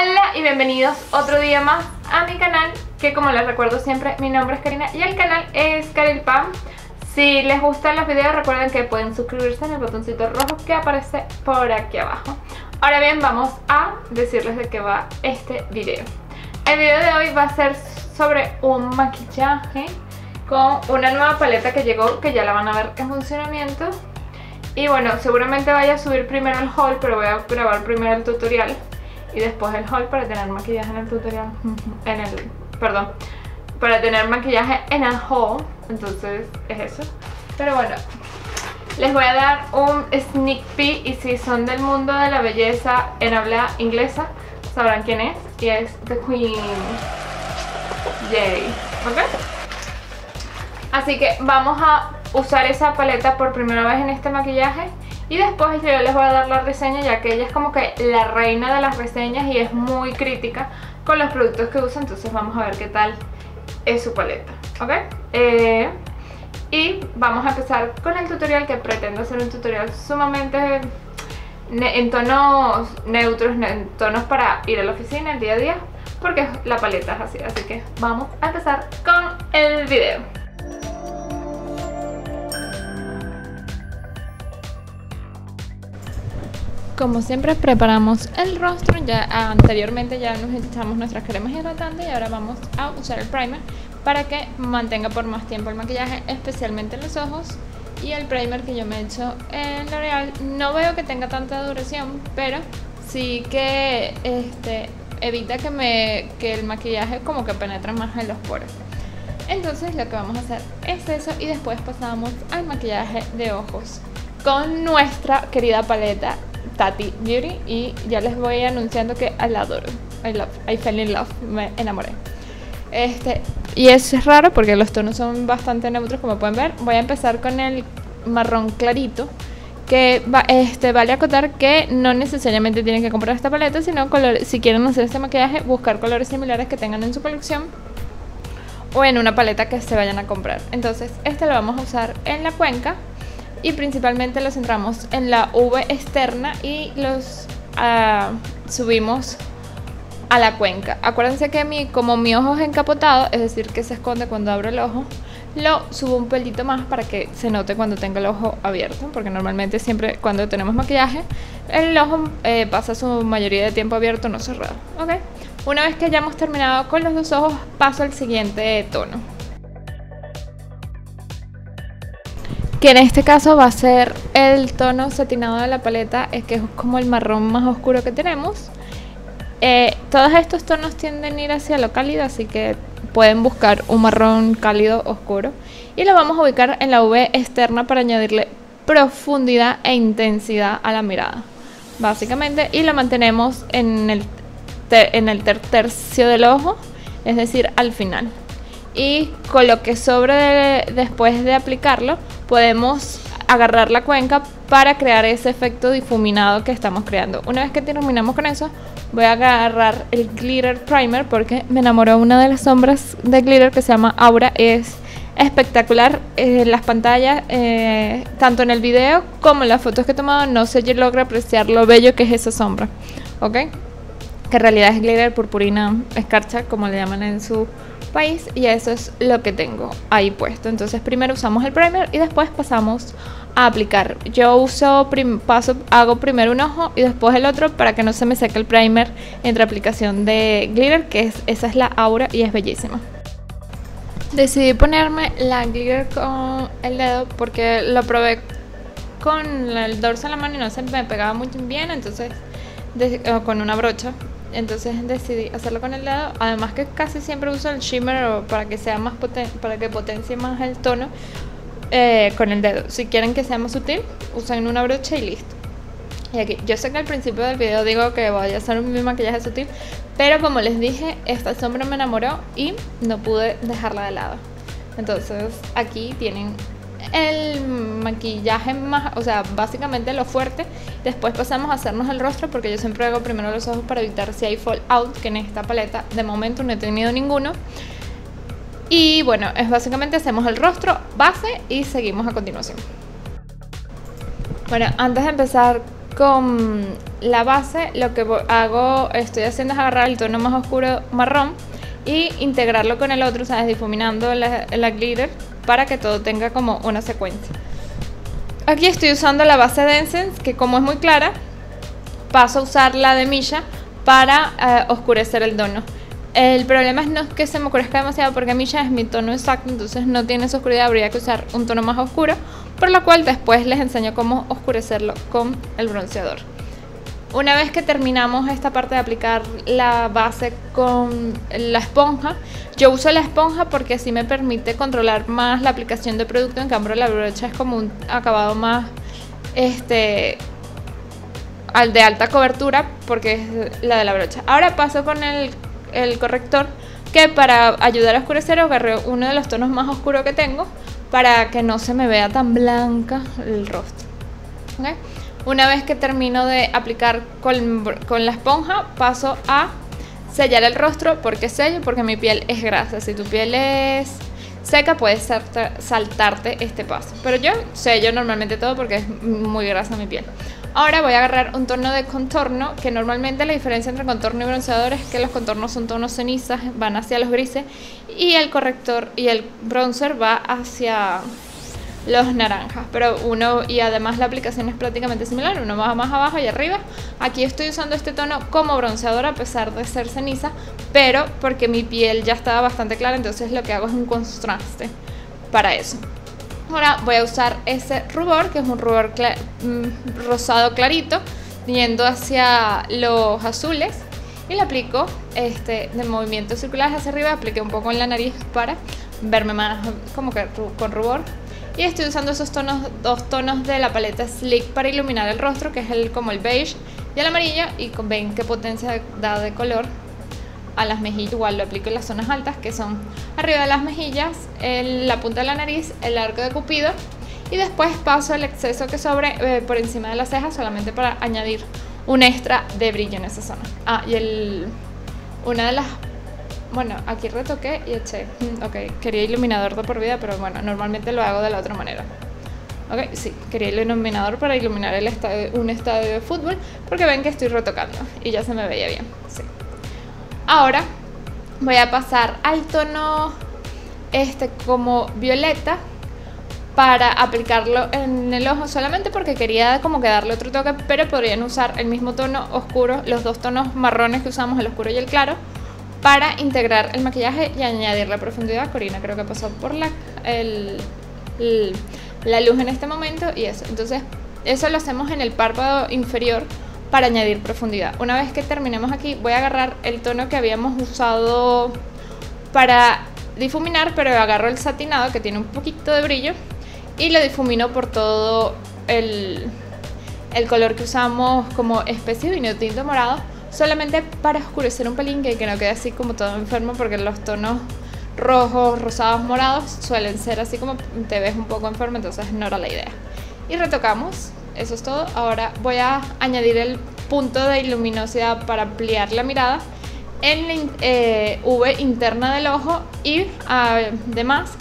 Hola y bienvenidos otro día más a mi canal Que como les recuerdo siempre, mi nombre es Karina y el canal es Karil Pam. Si les gustan los videos recuerden que pueden suscribirse en el botoncito rojo que aparece por aquí abajo. Ahora bien, vamos a decirles de qué va este video. El video de hoy va a ser sobre un maquillaje con una nueva paleta que llegó que ya la van a ver en funcionamiento. Y bueno, seguramente vaya a subir primero el haul, pero voy a grabar primero el tutorial y después el haul para tener maquillaje en el tutorial, en el, perdón, para tener maquillaje en el haul, entonces es eso. Pero bueno, les voy a dar un sneak peek y si son del mundo de la belleza en habla inglesa, sabrán quién es y es The Queen. Yay, ¿ok? Así que vamos a usar esa paleta por primera vez en este maquillaje y después yo les voy a dar la reseña ya que ella es como que la reina de las reseñas y es muy crítica con los productos que usa, entonces vamos a ver qué tal es su paleta, ¿ok? Eh, y vamos a empezar con el tutorial que pretendo hacer un tutorial sumamente en tonos neutros, en tonos para ir a la oficina el día a día porque la paleta es así, así que vamos a empezar con el video. Como siempre preparamos el rostro, ya anteriormente ya nos echamos nuestras cremas hidratantes y ahora vamos a usar el primer para que mantenga por más tiempo el maquillaje, especialmente en los ojos. Y el primer que yo me he hecho en L'Oreal no veo que tenga tanta duración, pero sí que este, evita que, me, que el maquillaje como que penetre más en los poros. Entonces lo que vamos a hacer es eso y después pasamos al maquillaje de ojos con nuestra querida paleta Tati Beauty y ya les voy anunciando que la adoro. I love, I fell in love, me enamoré. Este, y es raro porque los tonos son bastante neutros como pueden ver. Voy a empezar con el marrón clarito que va, este, vale acotar que no necesariamente tienen que comprar esta paleta, sino color, si quieren hacer este maquillaje, buscar colores similares que tengan en su colección o en una paleta que se vayan a comprar. Entonces, este lo vamos a usar en la cuenca y principalmente los centramos en la V externa y los uh, subimos a la cuenca. Acuérdense que mi, como mi ojo es encapotado, es decir, que se esconde cuando abro el ojo, lo subo un pelito más para que se note cuando tenga el ojo abierto, porque normalmente siempre cuando tenemos maquillaje, el ojo eh, pasa su mayoría de tiempo abierto, no cerrado. Una vez que hayamos terminado con los dos ojos, paso al siguiente tono. Que en este caso va a ser el tono satinado de la paleta, es que es como el marrón más oscuro que tenemos. Eh, todos estos tonos tienden a ir hacia lo cálido, así que pueden buscar un marrón cálido oscuro. Y lo vamos a ubicar en la V externa para añadirle profundidad e intensidad a la mirada, básicamente. Y lo mantenemos en el, en el tercio del ojo, es decir, al final. Y con lo que sobre después de aplicarlo, podemos agarrar la cuenca para crear ese efecto difuminado que estamos creando. Una vez que terminamos con eso, voy a agarrar el glitter primer porque me enamoró una de las sombras de glitter que se llama Aura. Es espectacular en las pantallas, eh, tanto en el video como en las fotos que he tomado, no se logra apreciar lo bello que es esa sombra. ¿Ok? Que en realidad es glitter purpurina escarcha, como le llaman en su país y eso es lo que tengo ahí puesto. Entonces primero usamos el primer y después pasamos a aplicar. Yo uso, paso, hago primero un ojo y después el otro para que no se me seque el primer entre aplicación de glitter, que es, esa es la aura y es bellísima. Decidí ponerme la glitter con el dedo porque lo probé con el dorso en la mano y no se me pegaba muy bien, entonces con una brocha entonces decidí hacerlo con el dedo. Además que casi siempre uso el shimmer para que sea más para que potencie más el tono eh, con el dedo. Si quieren que sea más sutil, usen una brocha y listo. Y aquí, yo sé que al principio del video digo que voy a hacer un maquillaje sutil, pero como les dije, esta sombra me enamoró y no pude dejarla de lado. Entonces aquí tienen el maquillaje más, o sea, básicamente lo fuerte. Después pasamos a hacernos el rostro porque yo siempre hago primero los ojos para evitar si hay fallout, que en esta paleta de momento no he tenido ninguno. Y bueno, es básicamente hacemos el rostro, base y seguimos a continuación. Bueno, antes de empezar con la base, lo que hago, estoy haciendo es agarrar el tono más oscuro marrón y integrarlo con el otro, ¿sabes? Difuminando la, la glitter para que todo tenga como una secuencia. Aquí estoy usando la base de Essence, que como es muy clara, paso a usar la de Milla para eh, oscurecer el tono. El problema es no que se me oscurezca demasiado porque Milla es mi tono exacto, entonces no tiene esa oscuridad, habría que usar un tono más oscuro, por lo cual después les enseño cómo oscurecerlo con el bronceador. Una vez que terminamos esta parte de aplicar la base con la esponja, yo uso la esponja porque así me permite controlar más la aplicación de producto, en cambio la brocha es como un acabado más este al de alta cobertura porque es la de la brocha. Ahora paso con el, corrector que para ayudar a oscurecer agarré uno de los tonos más oscuros que tengo para que no se me vea tan blanca el rostro. Una vez que termino de aplicar con, la esponja, paso a sellar el rostro. ¿Por qué sello? Porque mi piel es grasa. Si tu piel es seca, puedes saltarte este paso. Pero yo sello normalmente todo porque es muy grasa mi piel. Ahora voy a agarrar un tono de contorno, que normalmente la diferencia entre contorno y bronceador es que los contornos son tonos cenizas, van hacia los grises, y el corrector y el bronzer va hacia los naranjas, pero uno y además la aplicación es prácticamente similar, uno va más abajo y arriba. Aquí estoy usando este tono como bronceador a pesar de ser ceniza, pero porque mi piel ya estaba bastante clara, entonces lo que hago es un contraste para eso. Ahora voy a usar ese rubor, que es un rubor mm, rosado clarito, yendo hacia los azules y le aplico este, de movimientos circulares hacia arriba, apliqué un poco en la nariz para verme más como que con rubor y estoy usando esos tonos, dos tonos de la paleta Slick para iluminar el rostro, que es el, como el beige y el amarillo. Y ven qué potencia da de color a las mejillas. Igual lo aplico en las zonas altas, que son arriba de las mejillas, la punta de la nariz, el arco de cupido. Y después paso el exceso que sobre eh, por encima de las cejas solamente para añadir un extra de brillo en esa zona. Ah, y el, una de las bueno, aquí retoqué y eché. Mm, ok, quería iluminador de por vida, pero bueno, normalmente lo hago de la otra manera. Ok, sí, quería el iluminador para iluminar el un estadio de fútbol, porque ven que estoy retocando y ya se me veía bien. Sí. Ahora voy a pasar al tono este como violeta para aplicarlo en el ojo solamente porque quería como que darle otro toque, pero podrían usar el mismo tono oscuro, los dos tonos marrones que usamos, el oscuro y el claro, para integrar el maquillaje y añadir la profundidad. Corina creo que pasó por la, la luz en este momento y eso. Entonces eso lo hacemos en el párpado inferior para añadir profundidad. Una vez que terminemos aquí voy a agarrar el tono que habíamos usado para difuminar, pero agarro el satinado que tiene un poquito de brillo y lo difumino por todo el, el color que usamos como especie de vino morado solamente para oscurecer un pelín que, que no quede así como todo enfermo porque los tonos rojos, rosados, morados suelen ser así como te ves un poco enfermo, entonces no era la idea. Y retocamos, eso es todo. Ahora voy a añadir el punto de luminosidad para ampliar la mirada en la eh, V interna del ojo y además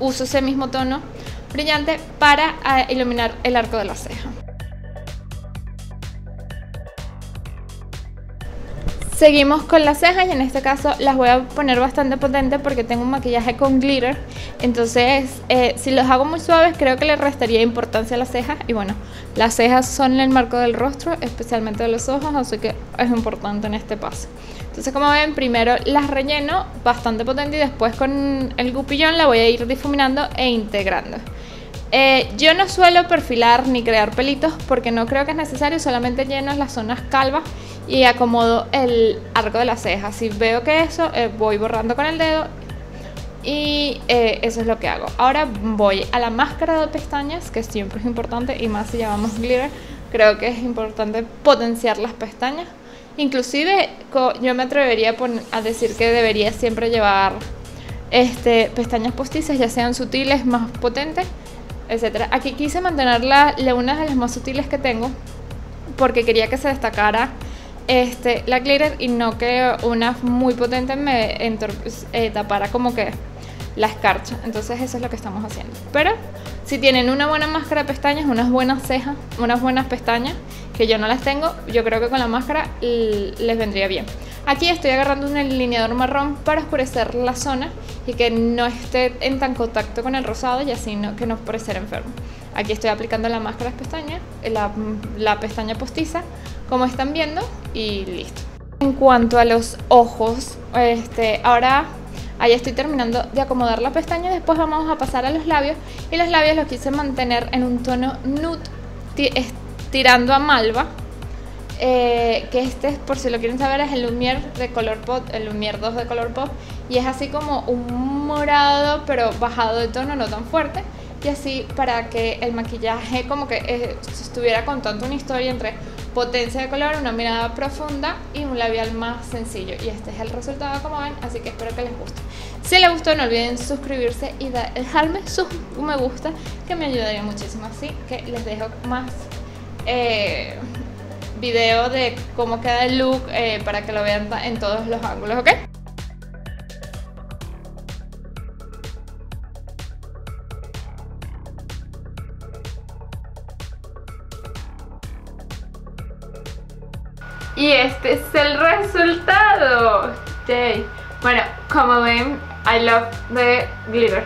uso ese mismo tono brillante para eh, iluminar el arco de la ceja. Seguimos con las cejas y en este caso las voy a poner bastante potente porque tengo un maquillaje con glitter. Entonces, eh, si los hago muy suaves, creo que le restaría importancia a las cejas. Y bueno, las cejas son el marco del rostro, especialmente de los ojos, así que es importante en este paso. Entonces, como ven, primero las relleno bastante potente y después con el gupillón la voy a ir difuminando e integrando. Eh, yo no suelo perfilar ni crear pelitos porque no creo que es necesario, solamente lleno las zonas calvas y acomodo el arco de la ceja. Si veo que eso, eh, voy borrando con el dedo y eh, eso es lo que hago. Ahora voy a la máscara de pestañas, que siempre es importante y más si llamamos glitter. Creo que es importante potenciar las pestañas. Inclusive yo me atrevería a, decir que debería siempre llevar este, pestañas postizas, ya sean sutiles, más potentes, etc. Aquí quise mantener una de las más sutiles que tengo porque quería que se destacara este, la glitter y no que una muy potente me eh, tapara como que la escarcha. Entonces eso es lo que estamos haciendo. Pero si tienen una buena máscara de pestañas, unas buenas cejas, unas buenas pestañas que yo no las tengo, yo creo que con la máscara les vendría bien. Aquí estoy agarrando un delineador marrón para oscurecer la zona y que no esté en tan contacto con el rosado y así no, que no parecer enfermo. Aquí estoy aplicando la máscara de pestañas, la, la pestaña postiza, como están viendo, y listo. En cuanto a los ojos, este, ahora ahí estoy terminando de acomodar la pestaña, después vamos a pasar a los labios y los labios los quise mantener en un tono nude tirando a malva. Eh, que este, por si lo quieren saber, es el Lumière de color pop, el Lumière 2 de color pop. Y es así como un morado, pero bajado de tono, no tan fuerte. Y así para que el maquillaje como que eh, estuviera contando una historia entre potencia de color, una mirada profunda y un labial más sencillo. Y este es el resultado como ven, así que espero que les guste. Si les gustó no olviden suscribirse y dejarme su me gusta, que me ayudaría muchísimo. Así que les dejo más eh, video de cómo queda el look eh, para que lo vean en todos los ángulos, ¿ok? Y este es el resultado. Bueno, como ven, I love the glitter.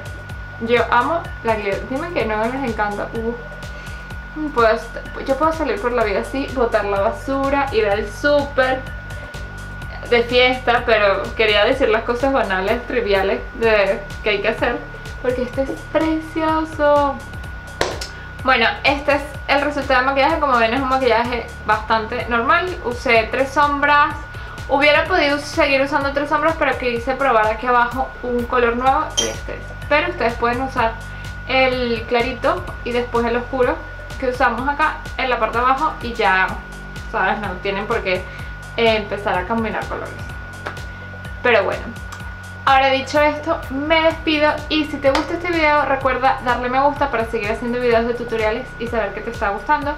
Yo amo la glitter. Dime que no les encanta. Uh. Pues, yo puedo salir por la vida así, botar la basura, ir al súper de fiesta, pero quería decir las cosas banales, triviales de que hay que hacer, porque este es precioso. Bueno, este es el resultado de maquillaje, como ven es un maquillaje bastante normal, usé tres sombras, hubiera podido seguir usando tres sombras, pero quise probar aquí abajo un color nuevo y este es. Pero ustedes pueden usar el clarito y después el oscuro que usamos acá en la parte de abajo y ya, sabes, no tienen por qué eh, empezar a combinar colores. Pero bueno, ahora dicho esto, me despido y si te gusta este video recuerda darle me gusta para seguir haciendo videos de tutoriales y saber que te está gustando.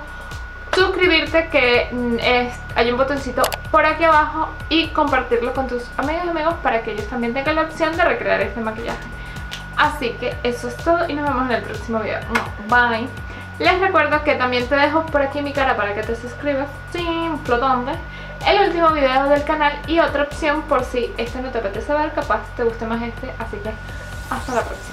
Suscribirte que mm, hay un botoncito por aquí abajo y compartirlo con tus amigos y amigos para que ellos también tengan la opción de recrear este maquillaje. Así que eso es todo y nos vemos en el próximo video. Bye. Les recuerdo que también te dejo por aquí mi cara para que te suscribas sin flotante el último video del canal y otra opción por si este no te apetece ver, capaz te guste más este, así que hasta la próxima.